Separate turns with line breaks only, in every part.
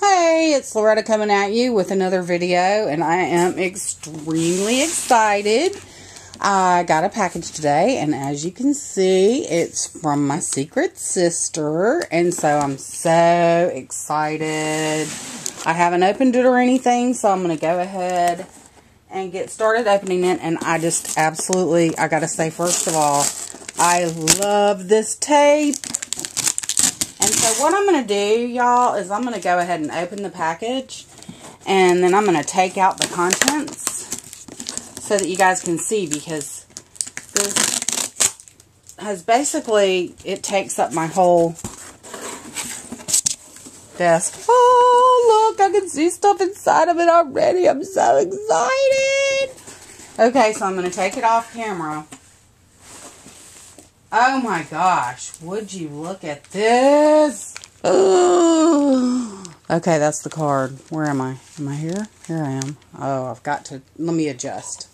Hey, it's Loretta coming at you with another video, and I am extremely excited. I got a package today, and as you can see, it's from my secret sister, and so I'm so excited. I haven't opened it or anything, so I'm going to go ahead and get started opening it, and I just absolutely, I got to say, first of all, I love this tape. So what I'm going to do, y'all, is I'm going to go ahead and open the package. And then I'm going to take out the contents so that you guys can see because this has basically, it takes up my whole desk. Oh, look, I can see stuff inside of it already. I'm so excited. Okay, so I'm going to take it off camera. Oh my gosh, would you look at this? Ugh. Okay, that's the card. Where am I? Am I here? Here I am. Oh, I've got to, let me adjust.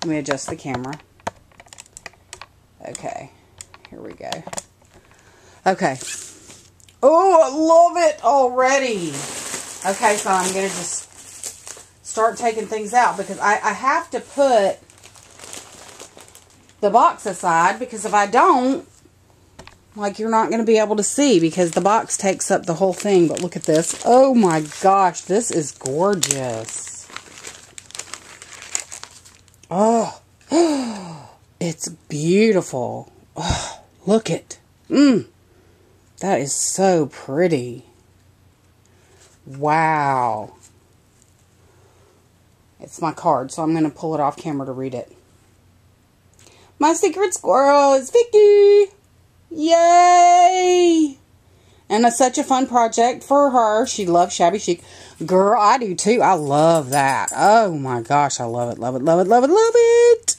Let me adjust the camera. Okay, here we go. Okay. Oh, I love it already. Okay, so I'm going to just start taking things out because I, I have to put the box aside because if I don't, like you're not going to be able to see because the box takes up the whole thing. But look at this. Oh my gosh, this is gorgeous. Oh, it's beautiful. Oh, look it. Mmm. That is so pretty. Wow. It's my card, so I'm going to pull it off camera to read it. My secret squirrel is Vicky. Yay! And it's such a fun project for her. She loves shabby chic. Girl, I do too. I love that. Oh my gosh, I love it, love it, love it, love it, love it.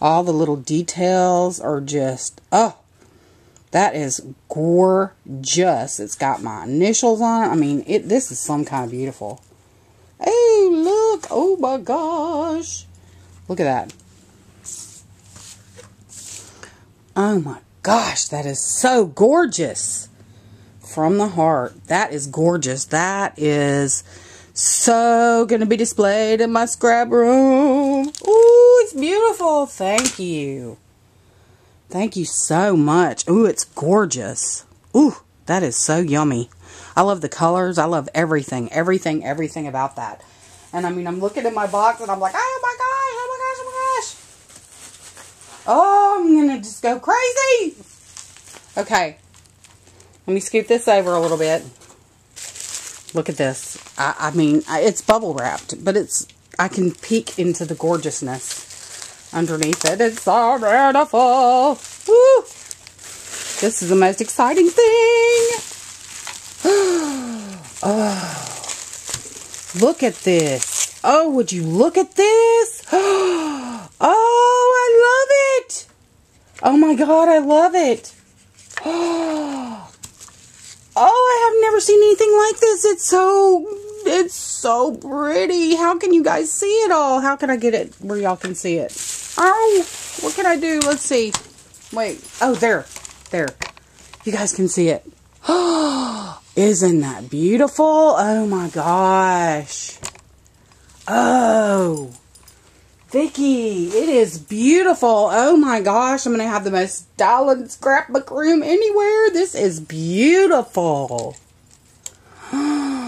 All the little details are just, oh, that is gorgeous. It's got my initials on it. I mean, it. this is some kind of beautiful. Hey, look. Oh my gosh. Look at that. Oh my gosh, that is so gorgeous. From the heart. That is gorgeous. That is so going to be displayed in my scrap room. Ooh, it's beautiful. Thank you. Thank you so much. Ooh, it's gorgeous. Ooh, that is so yummy. I love the colors. I love everything. Everything, everything about that. And I mean, I'm looking at my box and I'm like, oh my gosh, oh my gosh, oh my gosh. Oh, I'm going to just go crazy. Okay. Let me scoot this over a little bit. Look at this. I, I mean, it's bubble wrapped, but it's, I can peek into the gorgeousness underneath it. It's so beautiful. Woo! This is the most exciting thing. oh. Look at this. Oh, would you look at this? Oh, I love it. Oh my God, I love it. Oh, I have never seen anything like this. It's so, it's so pretty. How can you guys see it all? How can I get it where y'all can see it? Oh, what can I do? Let's see. Wait. Oh, there. There. You guys can see it. Isn't that beautiful? Oh my gosh. Oh. Vicky, it is beautiful. Oh my gosh, I'm going to have the most styling scrapbook room anywhere. This is beautiful.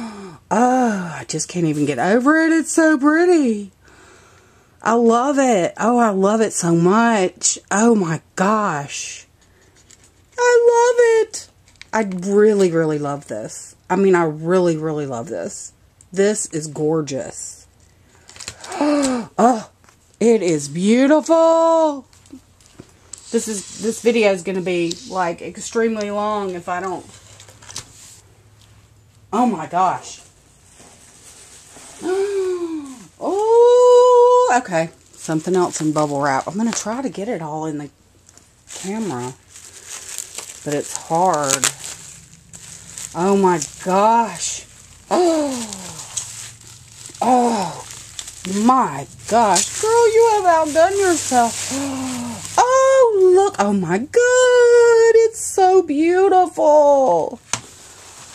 Oh, I just can't even get over it. It's so pretty. I love it. Oh, I love it so much. Oh my gosh. I love it. I really, really love this. I mean, I really, really love this. This is gorgeous. oh, it is beautiful. This is this video is going to be like extremely long if I don't. Oh my gosh. Oh, okay. Something else in bubble wrap. I'm going to try to get it all in the camera. But it's hard. Oh my gosh. Oh. Oh. My gosh, girl, you have outdone yourself. Oh, look. Oh, my God. It's so beautiful.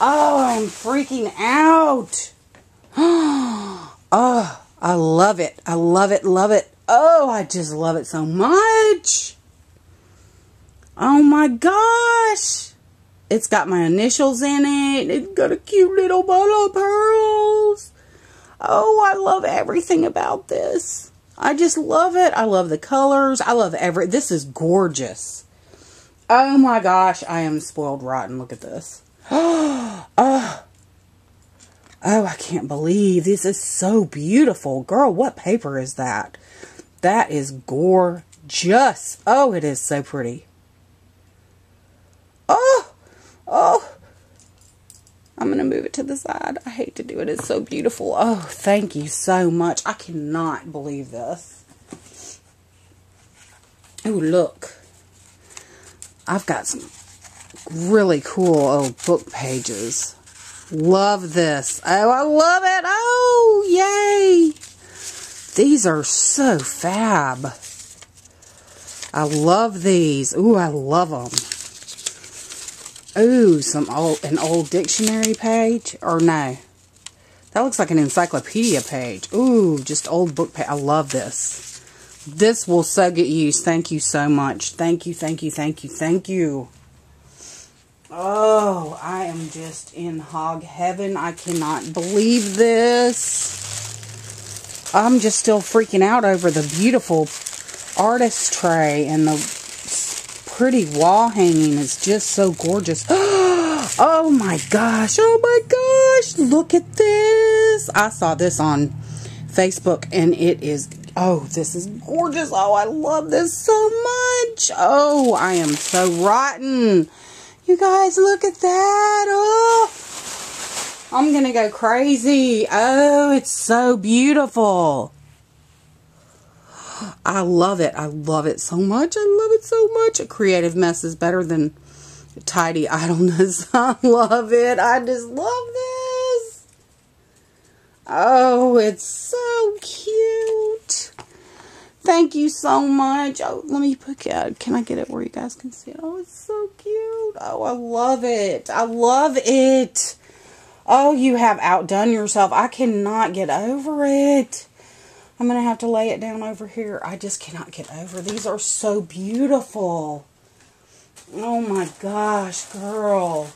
Oh, I'm freaking out. oh, I love it. I love it, love it. Oh, I just love it so much. Oh my gosh. It's got my initials in it. It's got a cute little bottle of pearls. Oh, I love everything about this. I just love it. I love the colors. I love every. This is gorgeous. Oh my gosh, I am spoiled rotten. Look at this. oh, oh, I can't believe this is so beautiful. Girl, what paper is that? That is gorgeous. Oh, it is so pretty. Oh, oh. I'm going to move it to the side. I hate to do it. It's so beautiful. Oh, thank you so much. I cannot believe this. Oh, look. I've got some really cool old book pages. Love this. Oh, I love it. Oh, yay. These are so fab. I love these. Ooh, I love them. Ooh, some old an old dictionary page. Or no. That looks like an encyclopedia page. Ooh, just old book page. I love this. This will so get used. Thank you so much. Thank you, thank you, thank you, thank you. Oh, I am just in hog heaven. I cannot believe this. I'm just still freaking out over the beautiful artist tray and the pretty wall hanging is just so gorgeous. oh my gosh. Oh my gosh. Look at this. I saw this on Facebook and it is Oh, this is gorgeous. Oh, I love this so much. Oh, I am so rotten. You guys, look at that. Oh, I'm going to go crazy. Oh, it's so beautiful. I love it. I love it so much. I love it so much. A creative mess is better than tidy idleness. I love it. I just love this. Oh, it's so cute. Thank you so much. Oh, let me put it. Can I get it where you guys can see it? Oh, it's so cute. Oh, I love it. I love it. Oh, you have outdone yourself. I cannot get over it. I'm going to have to lay it down over here. I just cannot get over. These are so beautiful. Oh my gosh, girl.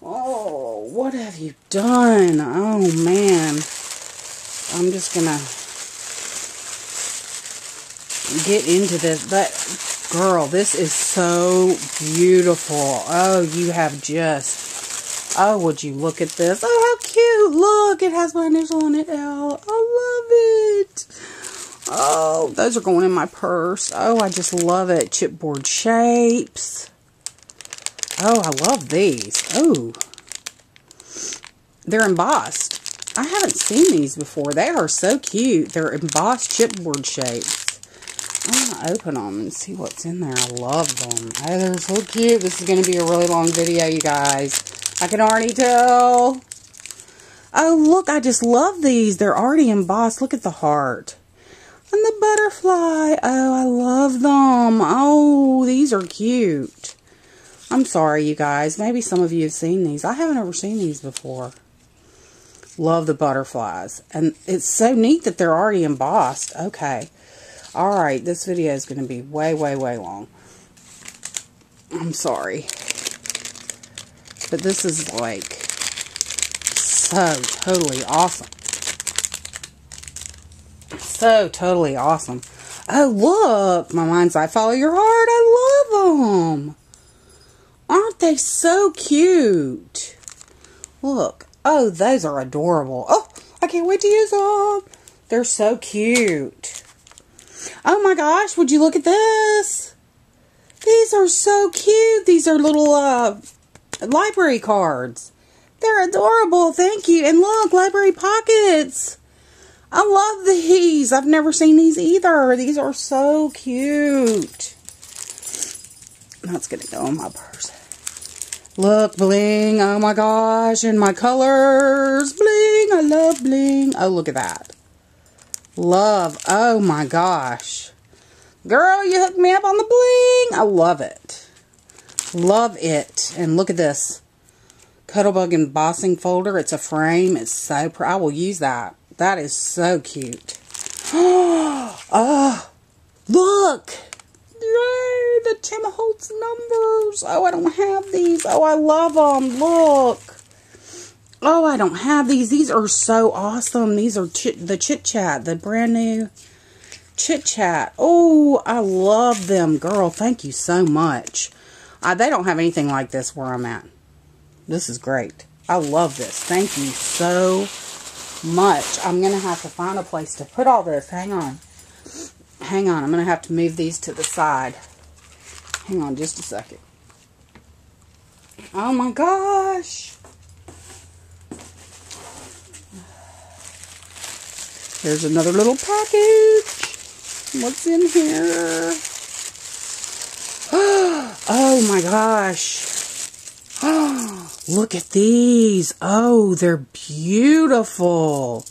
Oh, what have you done? Oh man. I'm just going to get into this. But, girl, this is so beautiful. Oh, you have just... Oh, would you look at this? Oh, how cute. Look, it has my initial on it, L. I love it. Oh, those are going in my purse. Oh, I just love it. Chipboard shapes. Oh, I love these. Oh. They're embossed. I haven't seen these before. They are so cute. They're embossed chipboard shapes. I'm going to open them and see what's in there. I love them. Oh, they're so cute. This is going to be a really long video, you guys. I can already tell. Oh, look, I just love these. They're already embossed. Look at the heart. And the butterfly. Oh, I love them. Oh, these are cute. I'm sorry, you guys. Maybe some of you have seen these. I haven't ever seen these before. Love the butterflies. And it's so neat that they're already embossed. Okay. Alright, this video is going to be way, way, way long. I'm sorry. But this is like so totally awesome. So totally awesome. Oh, look. My mind's eye. Follow your heart. I love them. Aren't they so cute? Look. Oh, those are adorable. Oh, I can't wait to use them. They're so cute. Oh my gosh, would you look at this? These are so cute. These are little uh, library cards. They're adorable. Thank you. And look, library pockets. I love these. I've never seen these either. These are so cute. That's going to go in my purse. Look, bling. Oh my gosh. And my colors. Bling. I love bling. Oh, look at that. Love. Oh my gosh. Girl, you hooked me up on the bling. I love it. Love it. And look at this. Cuttlebug embossing folder. It's a frame. It's so I will use that. That is so cute. oh, look. Yay, the Tim Holtz numbers. Oh, I don't have these. Oh, I love them. Look. Oh, I don't have these. These are so awesome. These are the Chit Chat, the brand new Chit Chat. Oh, I love them, girl. Thank you so much. Uh, they don't have anything like this where I'm at. This is great. I love this. Thank you so much. I'm going to have to find a place to put all this. Hang on. Hang on. I'm going to have to move these to the side. Hang on just a second. Oh my gosh. Here's another little package. What's in here? Oh my gosh. Oh. Look at these. Oh, they're beautiful.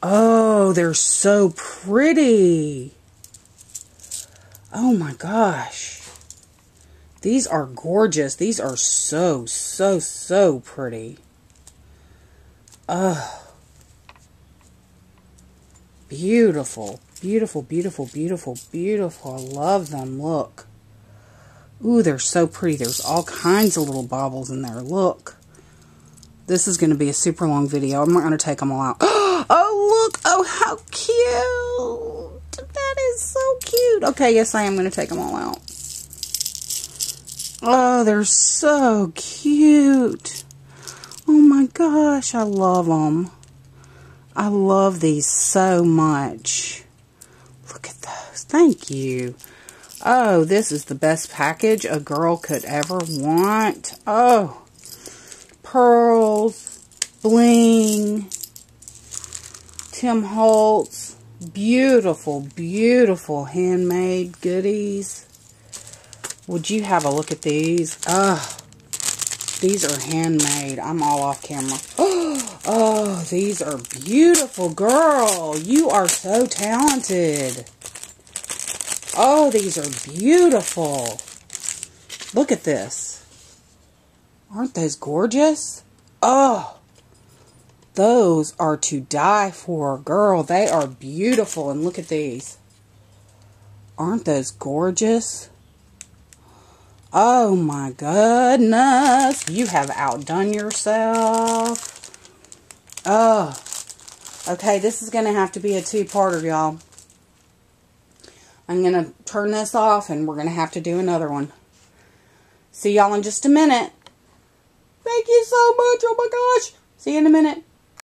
Oh, they're so pretty. Oh my gosh. These are gorgeous. These are so, so, so pretty. Oh. Beautiful. Beautiful, beautiful, beautiful, beautiful. I love them. Look. Ooh, they're so pretty. There's all kinds of little baubles in there. Look. This is going to be a super long video. I'm not going to take them all out. Oh, look. Oh, how cute. That is so cute. Okay, yes, I am going to take them all out. Oh, they're so cute. Oh my gosh, I love them. I love these so much. Look at those. Thank you. Oh, this is the best package a girl could ever want. Oh, pearls, bling, Tim Holtz, beautiful, beautiful handmade goodies. Would you have a look at these? Oh, these are handmade. I'm all off camera. Oh, these are beautiful, girl. You are so talented. Oh, these are beautiful. Look at this. Aren't those gorgeous? Oh, those are to die for. Girl, they are beautiful. And look at these. Aren't those gorgeous? Oh my goodness. You have outdone yourself. Oh. Okay, this is going to have to be a two-parter, y'all. I'm going to turn this off and we're going to have to do another one. See y'all in just a minute. Thank you so much. Oh my gosh. See you in a minute.